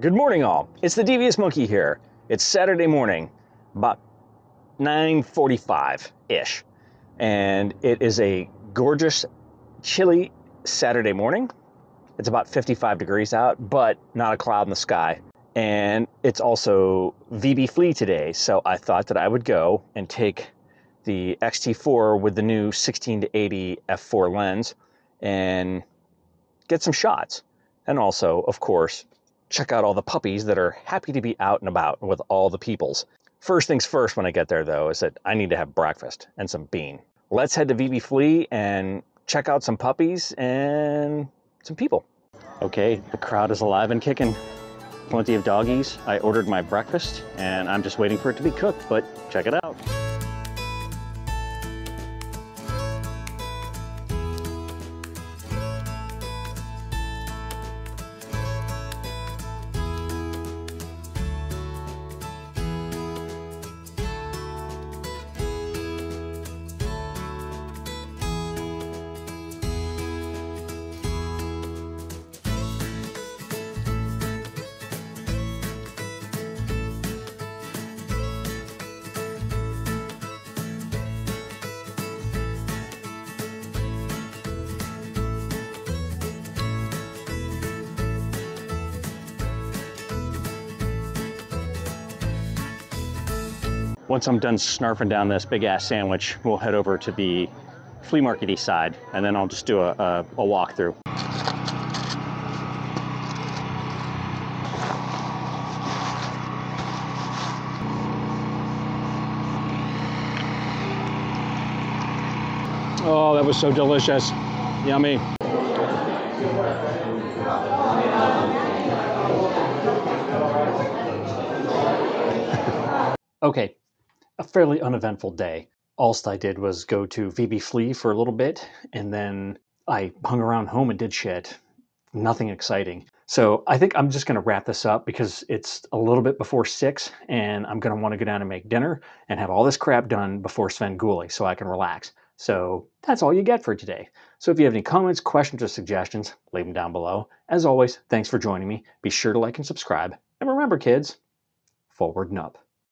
Good morning, all. It's the Devious Monkey here. It's Saturday morning, about 9:45-ish, and it is a gorgeous, chilly Saturday morning. It's about 55 degrees out, but not a cloud in the sky. And it's also VB Flea today, so I thought that I would go and take the XT4 with the new 16 to 80 f4 lens and get some shots. And also, of course, check out all the puppies that are happy to be out and about with all the peoples. First things first when I get there, though, is that I need to have breakfast and some bean. Let's head to VB Flea and check out some puppies and some people. Okay, the crowd is alive and kicking. Plenty of doggies. I ordered my breakfast and I'm just waiting for it to be cooked, but check it out. Once I'm done snarfing down this big ass sandwich, we'll head over to the flea markety side and then I'll just do a, a, a walkthrough. Oh, that was so delicious. Yummy. okay, a fairly uneventful day. All I did was go to VB Flea for a little bit, and then I hung around home and did shit. Nothing exciting. So I think I'm just going to wrap this up because it's a little bit before six, and I'm going to want to go down and make dinner and have all this crap done before Svengoolie so I can relax. So that's all you get for today. So if you have any comments, questions, or suggestions, leave them down below. As always, thanks for joining me. Be sure to like and subscribe. And remember, kids, forward and up.